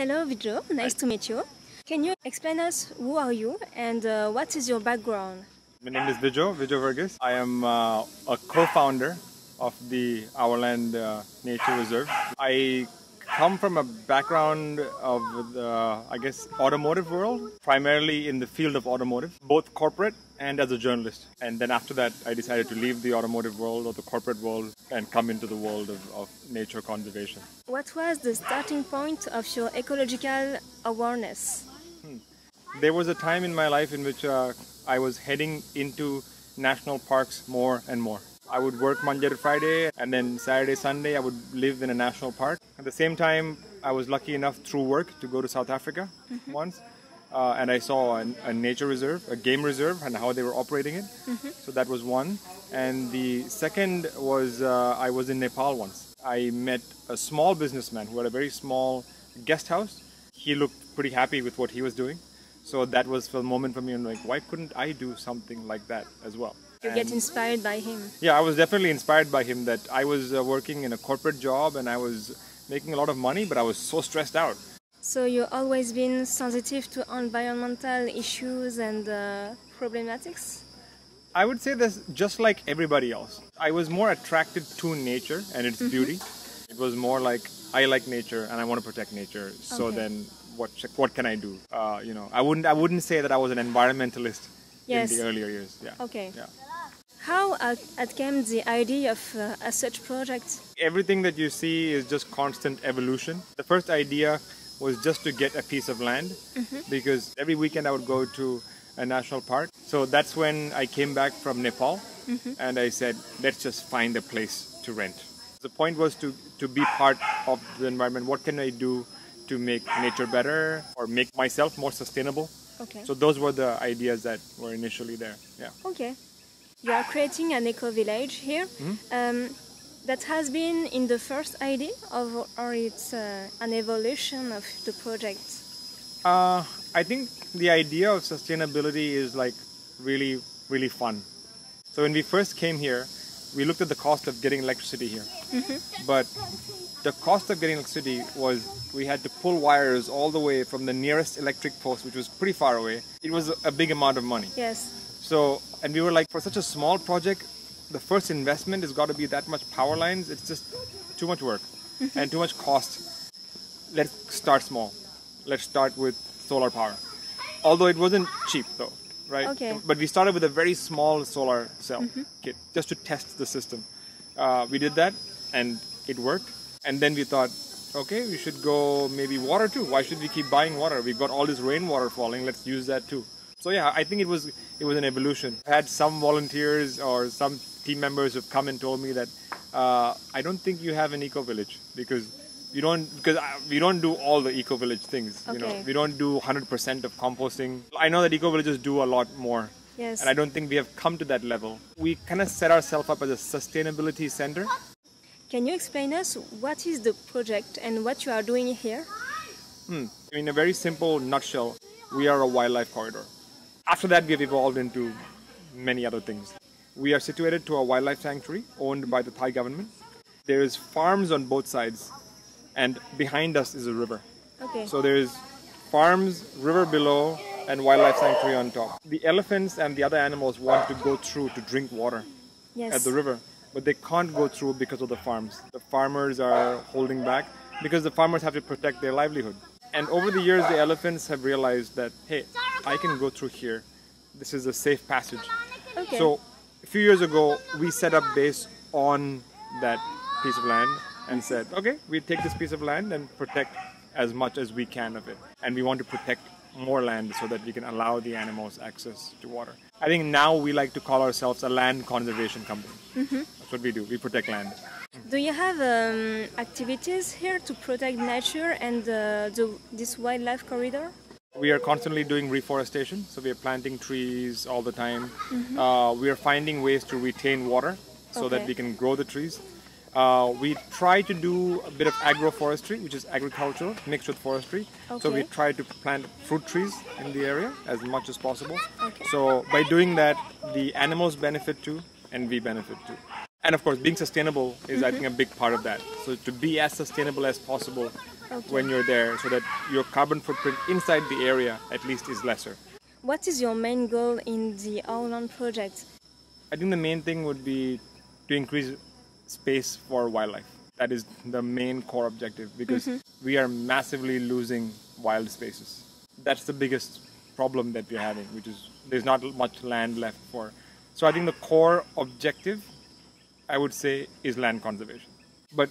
Hello, Vijo. Nice to meet you. Can you explain us who are you and uh, what is your background? My name is Vijo, Vijo Verghese. I am uh, a co-founder of the OurLand uh, Nature Reserve. I come from a background of the, I guess, automotive world, primarily in the field of automotive, both corporate and as a journalist. And then after that, I decided to leave the automotive world or the corporate world and come into the world of, of nature conservation. What was the starting point of your ecological awareness? There was a time in my life in which uh, I was heading into national parks more and more. I would work Monday to Friday, and then Saturday, Sunday, I would live in a national park. At the same time, I was lucky enough through work to go to South Africa once, uh, and I saw a, a nature reserve, a game reserve, and how they were operating it. So that was one. And the second was uh, I was in Nepal once. I met a small businessman who had a very small guest house. He looked pretty happy with what he was doing. So that was the moment for me. I'm like, why couldn't I do something like that as well? You get inspired by him. Yeah, I was definitely inspired by him that I was uh, working in a corporate job and I was making a lot of money, but I was so stressed out. So you've always been sensitive to environmental issues and uh, problematics? I would say this just like everybody else. I was more attracted to nature and its beauty. It was more like I like nature and I want to protect nature. So Okay. then, what what can I do? Uh, you know, I wouldn't I wouldn't say that I was an environmentalist Yes. in the earlier years. Yeah. Okay. Yeah. How uh, it came the idea of uh, a such project? Everything that you see is just constant evolution. The first idea was just to get a piece of land mm-hmm. because every weekend I would go to a national park. So that's when I came back from Nepal mm-hmm. and I said, let's just find a place to rent. The point was to, to be part of the environment. What can I do to make nature better or make myself more sustainable? Okay. So those were the ideas that were initially there. Yeah. Okay. You are creating an eco village here. Hmm? Um, that has been in the first idea, of, or it's uh, an evolution of the project. Uh, I think the idea of sustainability is like really, really fun. So when we first came here, we looked at the cost of getting electricity here. But the cost of getting electricity was we had to pull wires all the way from the nearest electric post, which was pretty far away. It was a big amount of money. Yes. So, and we were like, for such a small project, the first investment has got to be that much power lines. It's just too much work and too much cost. Let's start small. Let's start with solar power. Although it wasn't cheap though, right? Okay. But we started with a very small solar cell kit just to test the system. Uh, we did that and it worked. And then we thought, okay, we should go maybe water too. Why should we keep buying water? We've got all this rainwater falling. Let's use that too. So yeah, I think it was it was an evolution. I had some volunteers or some team members who've come and told me that uh, I don't think you have an eco village because you don't because uh, we don't do all the eco village things. You know, Okay. we don't do 100% of composting. I know that eco villages do a lot more. Yes. And I don't think we have come to that level. We kind of set ourselves up as a sustainability center. Can you explain us what is the project and what you are doing here? In a very simple nutshell, we are a wildlife corridor. After that, we have evolved into many other things. We are situated to a wildlife sanctuary owned by the Thai government. There is farms on both sides, and behind us is a river. Okay. So there's farms, river below, and wildlife sanctuary on top. The elephants and the other animals want to go through to drink water yes. at the river, but they can't go through because of the farms. The farmers are holding back because the farmers have to protect their livelihood. And over the years, the elephants have realized that, hey, I can go through here. This is a safe passage. Okay. So, a few years ago, we set up base on that piece of land and said, okay, we take this piece of land and protect as much as we can of it. And we want to protect more land so that we can allow the animals access to water. I think now we like to call ourselves a land conservation company. That's what we do. We protect land. Do you have um, activities here to protect nature and uh, the, this wildlife corridor? We are constantly doing reforestation, so we are planting trees all the time. Uh, we are finding ways to retain water so that we can grow the trees. Uh, we try to do a bit of agroforestry, which is agricultural mixed with forestry. So we try to plant fruit trees in the area as much as possible. Okay. So by doing that, the animals benefit too, and we benefit too. And of course, being sustainable is, I mm-hmm. think, a big part of that. So to be as sustainable as possible Okay. when you're there, so that your carbon footprint inside the area at least is lesser. What is your main goal in the OurLand project? I think the main thing would be to increase space for wildlife. That is the main core objective because mm-hmm. we are massively losing wild spaces. That's the biggest problem that we're having, which is there's not much land left for. So I think the core objective, I would say, is land conservation. But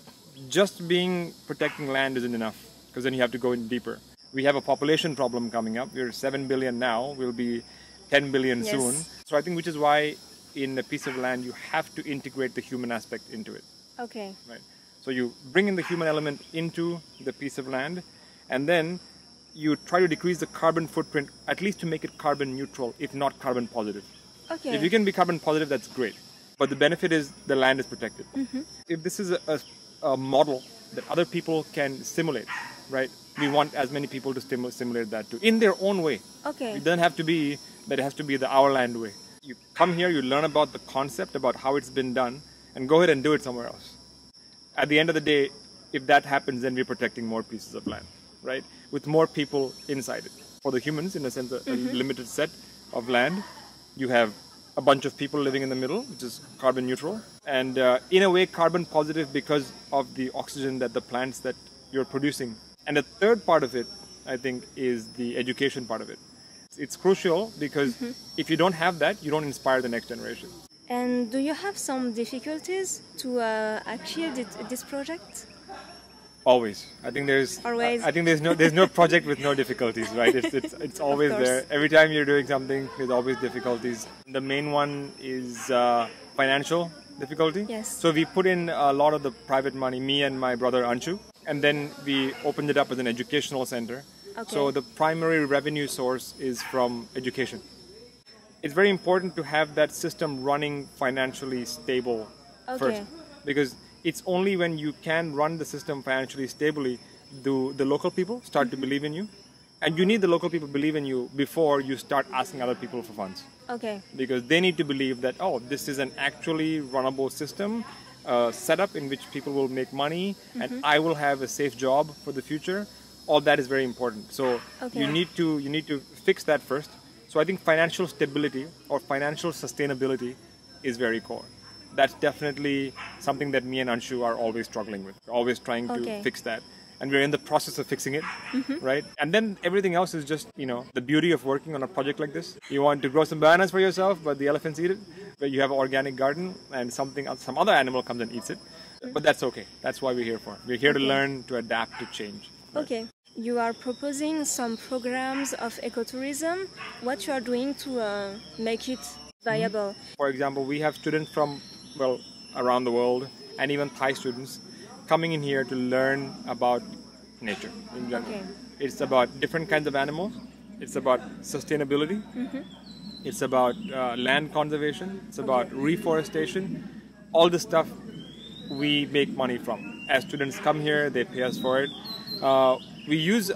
just being protecting land isn't enough because then you have to go in deeper. We have a population problem coming up. We're 7 billion now, we'll be 10 billion Yes. soon. So I think which is why in a piece of land you have to integrate the human aspect into it, Okay. right? So you bring in the human element into the piece of land and then you try to decrease the carbon footprint at least to make it carbon neutral if not carbon positive. Okay. If you can be carbon positive, that's great. But the benefit is the land is protected. Mm-hmm. If this is a, a, a model that other people can simulate, right? We want as many people to simulate that too, in their own way. Okay. It doesn't have to be that it has to be the our land way. You come here, you learn about the concept, about how it's been done, and go ahead and do it somewhere else. At the end of the day, if that happens, then we're protecting more pieces of land, right? With more people inside it. For the humans, in a sense, a, a mm-hmm. limited set of land, you have a bunch of people living in the middle, which is carbon neutral, and uh, in a way, carbon positive because of the oxygen that the plants that you're producing. And the third part of it, I think, is the education part of it. It's crucial because if you don't have that, you don't inspire the next generation. And do you have some difficulties to uh, achieve this project? Always. I think there's. Always. I, think there's no there's no project with no difficulties, right? It's it's, it's always there. Every time you're doing something, there's always difficulties. The main one is uh, financial difficulty. Yes. So we put in a lot of the private money, me and my brother Anshu, and then we opened it up as an educational center. Okay. So the primary revenue source is from education. It's very important to have that system running financially stable first because it's only when you can run the system financially stably do the local people start to believe in you. And you need the local people to believe in you before you start asking other people for funds. Okay. because they need to believe that oh this is an actually runnable system uh, setup in which people will make money and i will have a safe job for the future. All that is very important. So Okay. you need to you need to fix that first. So i think financial stability or financial sustainability is very core that's definitely something that me and anshu are always struggling with. We're always trying to fix that. And we're in the process of fixing it right? And then everything else is just you know the beauty of working on a project like this. You want to grow some bananas for yourself but the elephants eat it. But you have an organic garden and something else- some other animal comes and eats it. But that's okay. That's why we're here for. We're here to learn to adapt to change. Right? Okay. You are proposing some programs of ecotourism. What you are doing to uh, make it viable? For example, we have students from well around the world and even Thai students coming in here to learn about nature in general. Okay. It's about different kinds of animals. It's about sustainability. Mm-hmm. It's about uh, land conservation. It's about reforestation. All the stuff we make money from. As students come here, they pay us for it. Uh, we use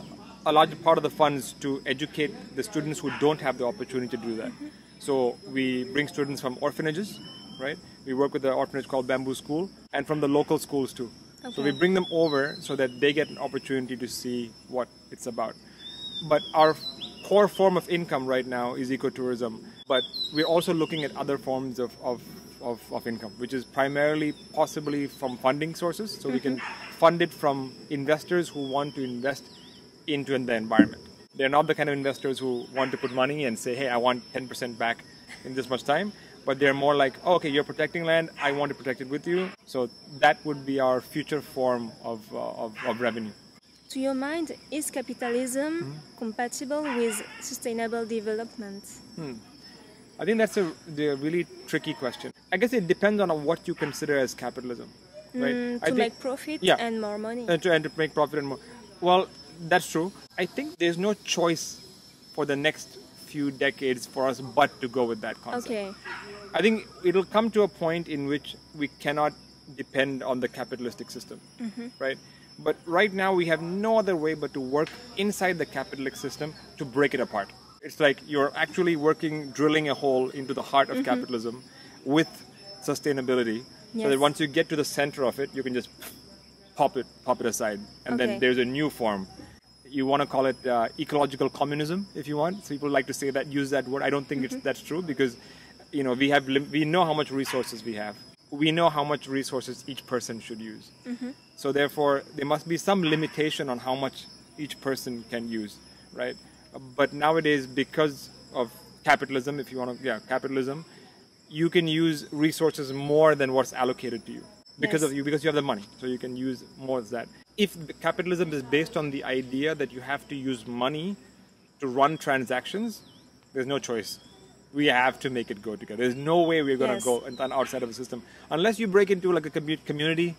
a large part of the funds to educate the students who don't have the opportunity to do that. So we bring students from orphanages, right? We work with an orphanage called Bamboo School, and from the local schools too. So we bring them over so that they get an opportunity to see what it's about. But our core form of income right now is ecotourism. But we're also looking at other forms of, of, of, of income, which is primarily possibly from funding sources. So we can mm-hmm. fund it from investors who want to invest into the environment. They're not the kind of investors who want to put money and say, hey, I want 10% back in this much time. But they're more like, oh, okay, you're protecting land, I want to protect it with you. So that would be our future form of, uh, of, of revenue. To your mind, is capitalism Mm-hmm. compatible with sustainable development? I think that's a, the really tricky question. I guess it depends on what you consider as capitalism, right? Mm, to think- make profit yeah. and more money. and to, and to make profit and more. Well, that's true. I think there's no choice for the next few decades for us but to go with that concept. okay. I think it'll come to a point in which we cannot depend on the capitalistic system, right? But right now we have no other way but to work inside the capitalistic system to break it apart. It's like you're actually working, drilling a hole into the heart of capitalism with sustainability So that once you get to the center of it, you can just pop it, pop it aside, and Okay. then there's a new form. You want to call it uh, ecological communism, if you want. So people like to say that, use that word. I don't think Mm-hmm. it's that's true because, you know, we have lim- we know how much resources we have. We know how much resources each person should use. Mm-hmm. So therefore, there must be some limitation on how much each person can use, right? But nowadays, because of capitalism, if you want to, yeah, capitalism, you can use resources more than what's allocated to you because Yes. of you because you have the money, so you can use more of that. If capitalism is based on the idea that you have to use money to run transactions, there's no choice. We have to make it go together. There's no way we're going to Yes. go and- and outside of the system unless you break into like a commu- community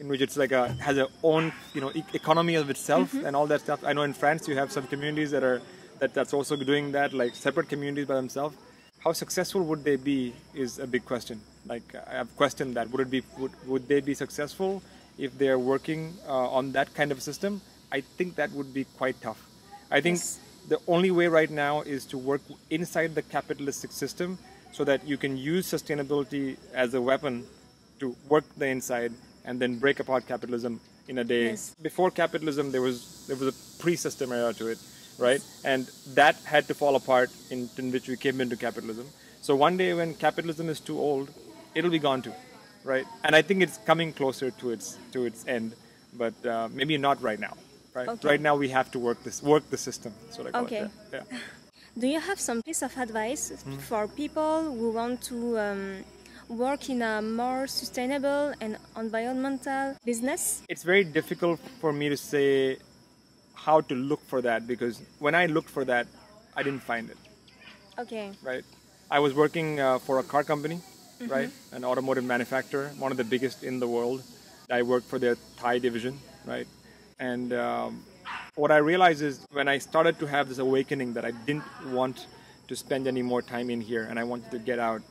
in which it's like a has a own you know e- economy of itself and all that stuff. I know in France you have some communities that are that that's also doing that like separate communities by themselves. How successful would they be is a big question. Like I have questioned that. Would it be would, would they be successful if they're working uh, on that kind of system? I think that would be quite tough. I think Yes. The only way right now is to work inside the capitalistic system so that you can use sustainability as a weapon to work the inside and then break apart capitalism in a day. Yes. Before capitalism, there was there was a pre-system era to it, right? And that had to fall apart in, in which we came into capitalism. So one day when capitalism is too old, it'll be gone too, right? And I think it's coming closer to its to its end, but uh, maybe not right now. Right? Okay. Right now we have to work this work the system. So I call Okay. it. Yeah. Do you have some piece of advice Hmm. for people who want to um, work in a more sustainable and environmental business? It's very difficult for me to say how to look for that because when I looked for that, I didn't find it. Okay. right? I was working uh, for a car company, right? An automotive manufacturer, one of the biggest in the world. I worked for their Thai division, right? And um, what I realized is when I started to have this awakening that I didn't want to spend any more time in here and I wanted to get out,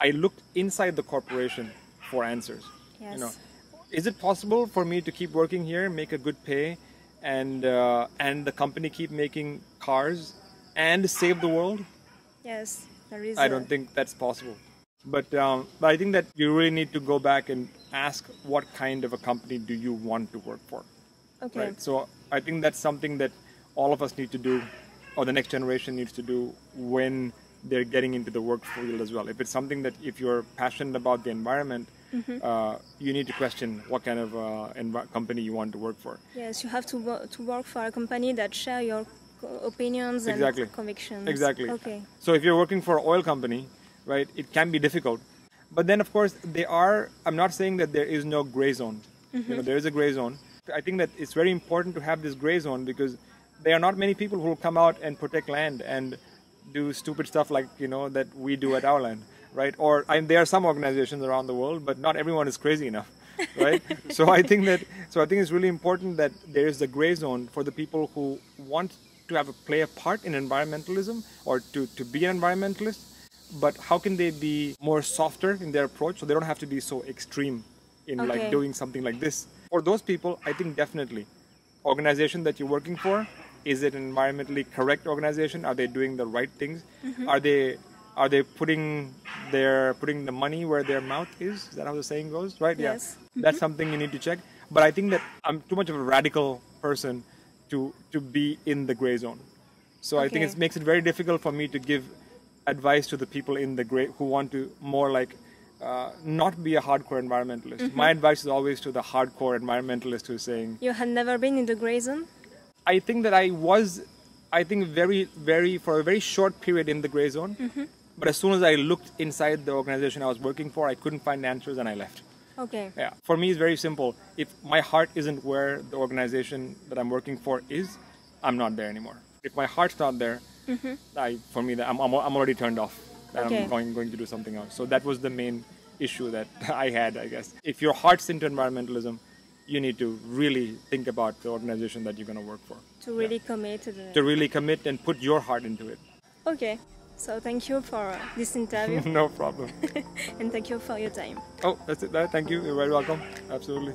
I looked inside the corporation for answers. Yes. You know, is it possible for me to keep working here, make a good pay, and uh, and the company keep making cars and save the world? Yes. There is. I a- don't think that's possible. But, um, but I think that you really need to go back and ask what kind of a company do you want to work for, Okay. right? So I think that's something that all of us need to do, or the next generation needs to do when they're getting into the work field as well. If it's something that if you're passionate about the environment, Mm-hmm. uh, you need to question what kind of uh, envi- company you want to work for. Yes, you have to wo- to work for a company that share your opinions Exactly. and convictions. Exactly. Okay. So if you're working for an oil company, right, it can be difficult. But then, of course, they are. I'm not saying that there is no gray zone. You know, there is a gray zone. I think that it's very important to have this gray zone because there are not many people who will come out and protect land and do stupid stuff like you know that we do at our land, right? Or I there are some organizations around the world, but not everyone is crazy enough, right? so I think that so I think it's really important that there is a gray zone for the people who want to have a play a part in environmentalism or to, to be an environmentalist but how can they be more softer in their approach so they don't have to be so extreme in like doing something like this for those people i think definitely. Organization that you're working for is it an environmentally correct organization? Are they doing the right things? Mm-hmm. Are they are they putting their putting the money where their mouth is? Is that how the saying goes right? Yes. yeah that's something you need to check. But i think that i'm too much of a radical person to to be in the gray zone. So i think it makes it very difficult for me to give advice to the people in the gray who want to more like uh, not be a hardcore environmentalist. Mm-hmm. My advice is always to the hardcore environmentalist who's saying, You had never been in the gray zone? I think that I was, I think very, very, for a very short period in the gray zone. Mm-hmm. But as soon as I looked inside the organization I was working for, I couldn't find answers and I left. Okay. Yeah. For me, it's very simple. If my heart isn't where the organization that I'm working for is, I'm not there anymore. If my heart's not there, I, for me, I'm, I'm, I'm already turned off. That Okay. I'm going, going to do something else. So that was the main issue that I had, I guess. If your heart's into environmentalism, you need to really think about the organization that you're going to work for. To really commit to the. To really commit and put your heart into it. Okay. So thank you for this interview no problem. and thank you for your time. Oh, that's it. Thank you. You're very welcome. Absolutely.